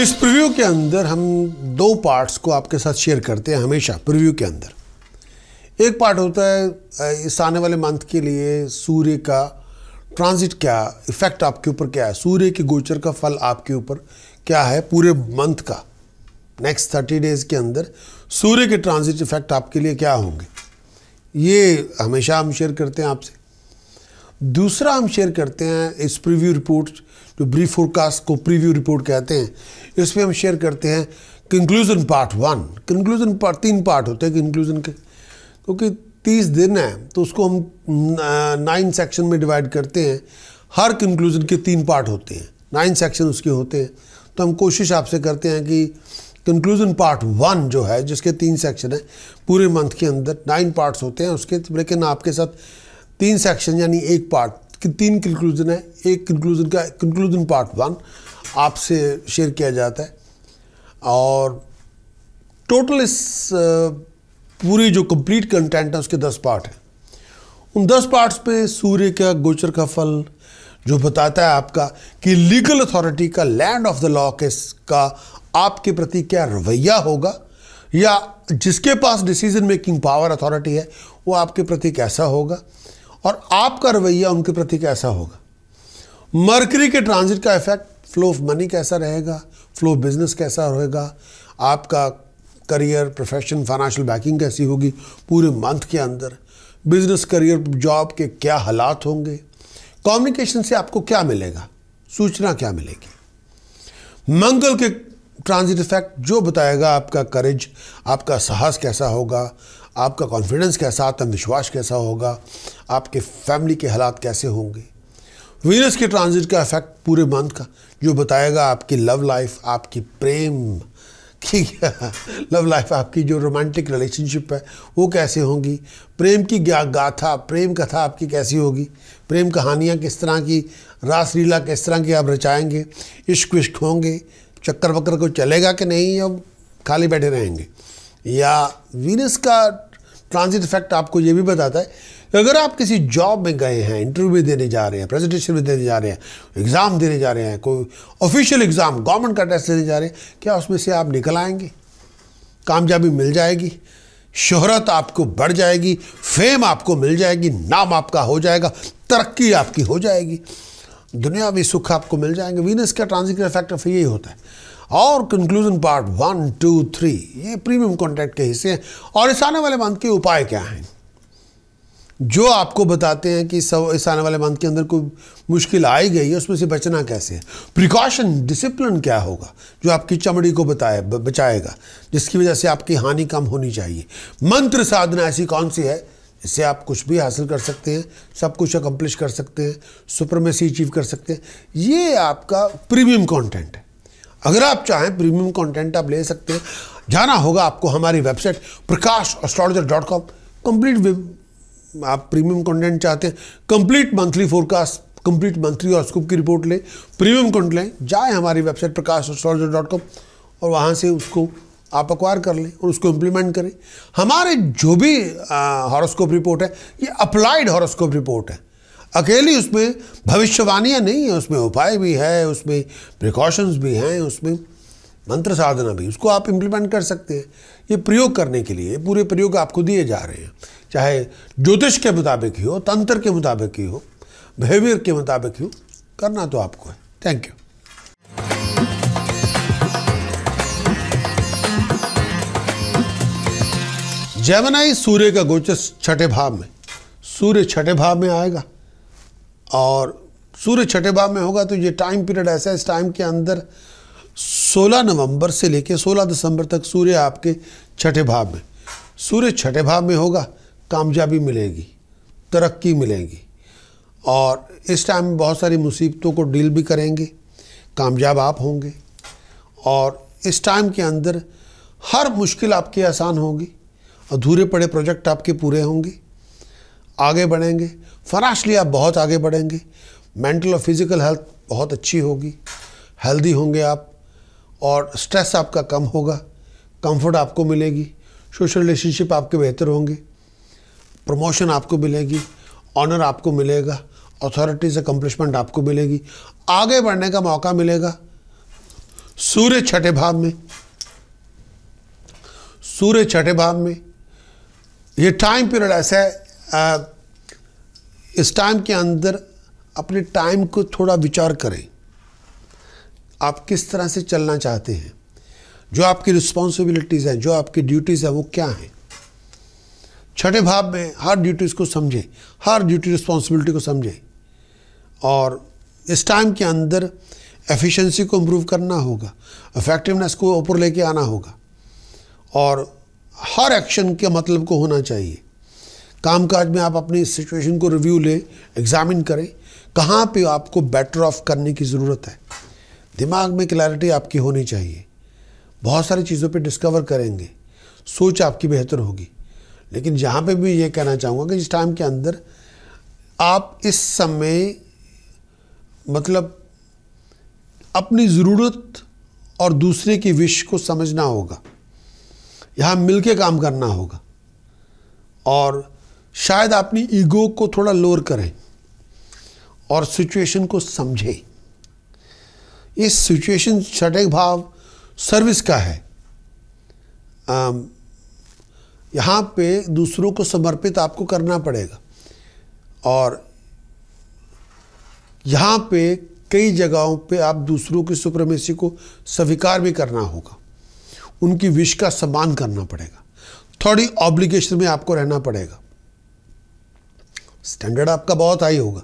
इस प्रीव्यू के अंदर हम दो पार्ट्स को आपके साथ शेयर करते हैं हमेशा, प्रीव्यू के अंदर। एक पार्ट होता है इस आने वाले मंथ के लिए सूर्य का ट्रांजिट क्या, इफ़ेक्ट आपके ऊपर क्या है, सूर्य के गोचर का फल आपके ऊपर क्या है, पूरे मंथ का। नेक्स्ट थर्टी डेज़ के अंदर सूर्य के ट्रांजिट इफ़ेक्ट आपके लिए क्या होंगे। ये हमेशा हम शेयर करते हैं आपसे। दूसरा हम शेयर करते हैं इस प्रीव्यू रिपोर्ट जो ब्रीफ फोरकास्ट को प्रीव्यू रिपोर्ट कहते हैं, इसमें हम शेयर करते हैं conclusion part one conclusion part तीन पार्ट होते हैं कंक्लूजन के। क्योंकि तीस दिन है तो उसको हम नाइन सेक्शन में डिवाइड करते हैं। हर कंक्लूजन के तीन पार्ट होते हैं। नाइन सेक्शन उसके होते हैं। तो हम कोशिश आपसे करते हैं कि कंक्लूजन पार्ट वन जो है, जिसके तीन सेक्शन है, पूरे मंथ के अंदर नाइन पार्ट्स होते हैं, उसके लेकिन आपके साथ तीन सेक्शन यानी एक पार्ट कि तीन कंक्लूजन है। एक कंक्लूजन का कंक्लूजन पार्ट वन आपसे शेयर किया जाता है। और टोटल इस पूरी जो कंप्लीट कंटेंट है, उसके दस पार्ट हैं। उन दस पार्ट्स पे सूर्य का, गोचर का फल, जो बताता है आपका कि लीगल अथॉरिटी का लैंड ऑफ़ द लॉ के का, आपके प्रति क्या रवैया होगा, या जिसके पास डिसीज़न मेकिंग पावर अथॉरिटी है, वो आपके प्रति कैसा होगा। और आपका रवैया उनके प्रति कैसा होगा? मरकरी के ट्रांजिट का इफ़ेक्ट फ्लो ऑफ़ मनी कैसा रहेगा? फ्लो ऑफ़ बिज़नेस कैसा रहेगा? आपका करियर प्रोफेशन फाइनेंशियल बैकिंग कैसी होगी? पूरे मंथ के अंदर बिज़नेस करियर जॉब के क्या हालात होंगे? कम्युनिकेशन से आपको क्या मिलेगा? सूचना क्या मिलेगी? मंगल के ट्रांजिट इफ़ेक्ट जो बताएगा आपका करेज आपका साहस कैसा होगा? आपका कॉन्फिडेंस कैसा, आत्मविश्वास कैसा होगा, आपके फैमिली के हालात कैसे होंगे? वीनस के ट्रांजिट का इफ़ेक्ट पूरे मंथ का, जो बताएगा आपकी लव लाइफ आपकी प्रेम की लव लाइफ आपकी जो रोमांटिक रिलेशनशिप है, वो कैसे होंगी? प्रेम की गाथा, प्रेम कथा आपकी कैसी होगी? प्रेम कहानियाँ किस तरह की, रासलीला किस तरह की आप रचाएँगे? इश्क विश्क होंगे? चक्कर वक्कर को चलेगा कि नहीं? अब खाली बैठे रहेंगे। या वीनस का ट्रांजिट इफ़ेक्ट आपको ये भी बताता है अगर आप किसी जॉब में गए हैं इंटरव्यू भी देने जा रहे हैं प्रेजेंटेशन भी देने जा रहे हैं एग्ज़ाम देने जा रहे हैं, कोई ऑफिशियल एग्ज़ाम गवर्नमेंट का टेस्ट देने जा रहे हैं, क्या उसमें से आप निकल आएँगे? कामयाबी मिल जाएगी, शोहरत आपको बढ़ जाएगी फेम आपको मिल जाएगी, नाम आपका हो जाएगा, तरक्की आपकी हो जाएगी, दुनियावी सुख आपको मिल जाएँगे। वीनस का ट्रांजिट इफ़ेक्ट यही होता है। और conclusion part one two three ये प्रीमियम कॉन्ट्रैक्ट के हिस्से हैं। और इस आने वाले मंथ के उपाय क्या हैं? जो आपको बताते हैं कि सब इस आने वाले मंथ के अंदर कोई मुश्किल आई गई है, उसमें से बचना कैसे है? प्रिकॉशन डिसिप्लिन क्या होगा? जो आपकी चमड़ी को बताए बचाएगा, जिसकी वजह से आपकी हानि कम होनी चाहिए। मंत्र साधना ऐसी कौन सी है? इससे आप कुछ भी हासिल कर सकते हैं, सब कुछ अकम्प्लिश कर सकते हैं सुपरमेसी अचीव कर सकते हैं। ये आपका प्रीमियम कॉन्टेंट है। अगर आप चाहें प्रीमियम कंटेंट आप ले सकते हैं, जाना होगा आपको हमारी website Prakash astrologer dot com complete आप प्रीमियम कंटेंट चाहते हैं complete monthly forecast complete monthly और स्कूप की रिपोर्ट लें प्रीमियम कंटेंट लें, जाए हमारी website Prakash astrologer dot com और वहाँ से उसको आप अक्वायर कर लें और उसको इम्प्लीमेंट करें। हमारे जो भी हॉरोस्कोप रिपोर्ट है, ये अप्लाइड हॉरोस्कोप रिपोर्ट है। अकेली उसमें भविष्यवाणियाँ नहीं है, उसमें उपाय भी है, उसमें प्रिकॉशंस भी हैं, उसमें मंत्र साधना भी, उसको आप इम्प्लीमेंट कर सकते हैं। ये प्रयोग करने के लिए, पूरे प्रयोग आपको दिए जा रहे हैं। चाहे ज्योतिष के मुताबिक ही हो, तंत्र के मुताबिक ही हो बिहेवियर के मुताबिक ही हो, करना तो आपको है। थैंक यू जैमनाई सूर्य का गोचर छठे भाव में, सूर्य छठे भाव में आएगा। और सूर्य छठे भाव में होगा तो ये टाइम पीरियड ऐसा है, इस टाइम के अंदर 16 नवंबर से लेकर 16 दिसंबर तक सूर्य आपके छठे भाव में। सूर्य छठे भाव में होगा, कामयाबी मिलेगी, तरक्की मिलेगी। और इस टाइम में बहुत सारी मुसीबतों को डील भी करेंगे, कामयाब आप होंगे। और इस टाइम के अंदर हर मुश्किल आपकी आसान होगी, अधूरे पड़े प्रोजेक्ट आपके पूरे होंगे, आगे बढ़ेंगे। फराशली आप बहुत आगे बढ़ेंगे। मेंटल और फ़िज़िकल हेल्थ बहुत अच्छी होगी। हेल्दी होंगे आप और स्ट्रेस आपका कम होगा, कंफर्ट आपको मिलेगी, सोशल रिलेशनशिप आपके बेहतर होंगे, प्रमोशन आपको मिलेगी, ऑनर आपको मिलेगा, अथॉरिटीज़ अकम्पलिशमेंट आपको मिलेगी, आगे बढ़ने का मौका मिलेगा। सूर्य छठे भाव में, सूर्य छठे भाव में, ये टाइम पीरियड ऐसा है इस टाइम के अंदर अपने टाइम को थोड़ा विचार करें। आप किस तरह से चलना चाहते हैं? जो आपकी रिस्पॉन्सिबिलिटीज़ हैं, जो आपकी ड्यूटीज़ हैं, वो क्या हैं? छठे भाव में हर ड्यूटीज़ को समझें, हर ड्यूटी रिस्पॉन्सिबिलिटी को समझें। और इस टाइम के अंदर एफिशिएंसी को इम्प्रूव करना होगा इफेक्टिवनेस को ऊपर लेके आना होगा। और हर एक्शन के मतलब को होना चाहिए। कामकाज में आप अपनी सिचुएशन को रिव्यू लें एग्जामिन करें, कहाँ पे आपको बेटर ऑफ़ करने की ज़रूरत है? दिमाग में क्लैरिटी आपकी होनी चाहिए। बहुत सारी चीज़ों पे डिस्कवर करेंगे। सोच आपकी बेहतर होगी। लेकिन जहाँ पे भी ये कहना चाहूँगा कि इस टाइम के अंदर आप इस समय मतलब अपनी ज़रूरत और दूसरे की विश को समझना होगा। यहाँ मिल के काम करना होगा। और शायद अपनी ईगो को थोड़ा लोअर करें और सिचुएशन को समझें। इस सिचुएशन छठे भाव सर्विस का है। यहाँ पे दूसरों को समर्पित आपको करना पड़ेगा। और यहाँ पे कई जगहों पे आप दूसरों की सुप्रमेसी को स्वीकार भी करना होगा। उनकी विश का सम्मान करना पड़ेगा। थोड़ी ऑब्लिगेशन में आपको रहना पड़ेगा। स्टैंडर्ड आपका बहुत हाई होगा।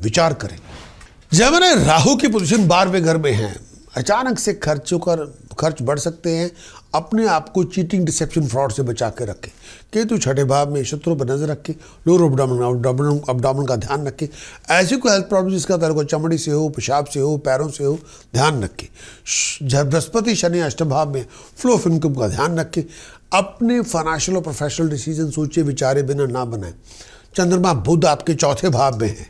विचार करें। जब मैंने राहु की पोजीशन बारहवें घर में है, अचानक से खर्चों कर खर्च बढ़ सकते हैं, अपने आप को चीटिंग डिसेप्शन फ्रॉड से बचा के रखें। केतु छठे भाव में शत्रु पर नज़र रखें लोअर अपडामन अपडामन का ध्यान रखें। ऐसी कोई हेल्थ प्रॉब्लम जिसका तरह चमड़ी से हो, पेशाब से हो, पैरों से हो, ध्यान रखें। बृहस्पति, शनि, अष्टम भाव में फ्लो ऑफ़ इनकम का ध्यान रखें। अपने फाइनेंशियल और प्रोफेशनल डिसीज़न सोचे, विचारे बिना ना बनाएँ। चंद्रमा बुद्ध आपके चौथे भाव में है।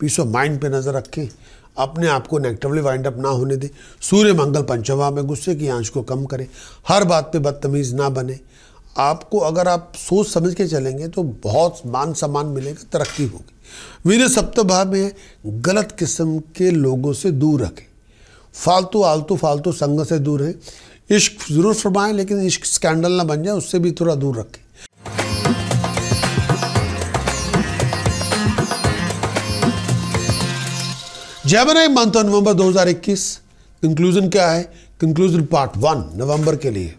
पीस ऑफ़ माइंड पे नज़र रखें। अपने आप को नेगेटिवली वाइंड अप ना होने दें। सूर्य मंगल पंचमा में गुस्से की आँच को कम करें। हर बात पे बदतमीज़ ना बने। आपको अगर आप सोच समझ के चलेंगे तो बहुत मान सम्मान मिलेगा, तरक्की होगी। वीर सप्तभाव में गलत किस्म के लोगों से दूर रखें। फालतू, आलतू, फालतू संग से दूर रहें। इश्क ज़रूर फरमाएँ, लेकिन इश्क स्कैंडल ना बन जाए, उससे भी थोड़ा दूर रखें। Gemini month of November 2021 conclusion क्या है? कंक्लूजन पार्ट वन नवंबर के लिए।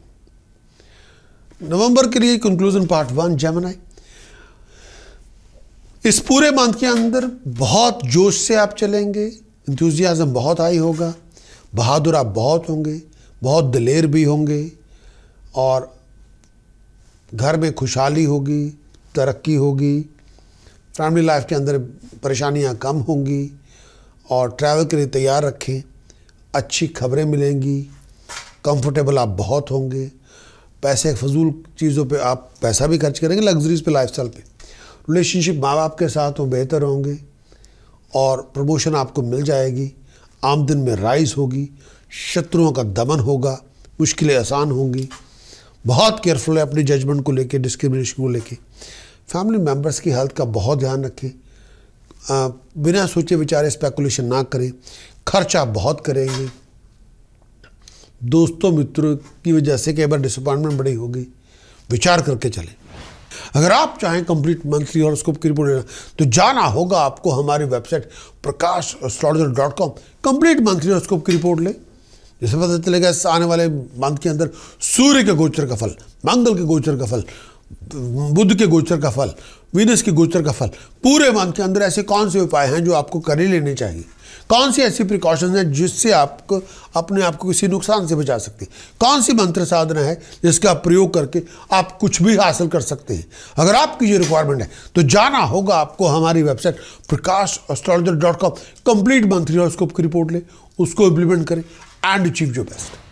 नवंबर के लिए कंक्लूजन पार्ट वन जेमिनाई इस पूरे मंथ के अंदर बहुत जोश से आप चलेंगे इंथ्यूजियाज़म बहुत हाई होगा, बहादुर आप बहुत होंगे, बहुत दिलेर भी होंगे, और घर में खुशहाली होगी, तरक्की होगी फैमिली लाइफ के अंदर परेशानियाँ कम होंगी और ट्रैवल के लिए तैयार रखें। अच्छी खबरें मिलेंगी कंफर्टेबल आप बहुत होंगे। पैसे फजूल चीज़ों पे आप पैसा भी खर्च करेंगे लग्जरीज पे लाइफस्टाइल पे। रिलेशनशिप माँ बाप के साथ हो बेहतर होंगे और प्रमोशन आपको मिल जाएगी। आमदन में राइज होगी, शत्रुओं का दमन होगा, मुश्किलें आसान होंगी। बहुत केयरफुल है अपनी जजमेंट को लेके डिस्क्रिमिनेशन को लेके। फैमिली मेंबर्स की हेल्थ का बहुत ध्यान रखें। बिना सोचे विचारे स्पेकुलेशन ना करें, खर्चा बहुत करेंगे। दोस्तों, मित्रों की वजह से कई बार डिसअपॉइंटमेंट बड़ी होगी। विचार करके चलें। अगर आप चाहें कंप्लीट मंथली हॉरोस्कोप की रिपोर्ट लेना तो जाना होगा आपको हमारी website Prakash dot com complete monthly horoscope की रिपोर्ट ले। जैसे पता चलेगा आने वाले मंथ के अंदर सूर्य के गोचर का फल, मंगल के गोचर का फल बुद्ध के गोचर का फल, वीनस के गोचर का फल, पूरे मंथ के अंदर ऐसे कौन से उपाय हैं जो आपको कर ही लेने चाहिए? कौन सी ऐसी प्रिकॉशन है जिससे आपको, अपने आप को किसी नुकसान से बचा सकते हैं? कौन सी मंत्र साधना है जिसका प्रयोग करके आप कुछ भी हासिल कर सकते हैं? अगर आपकी ये रिक्वायरमेंट है तो जाना होगा आपको हमारी website Prakash astrologer dot com complete monthly horoscope की रिपोर्ट ले, उसको इम्प्लीमेंट करें एंड अचीव जो बेस्ट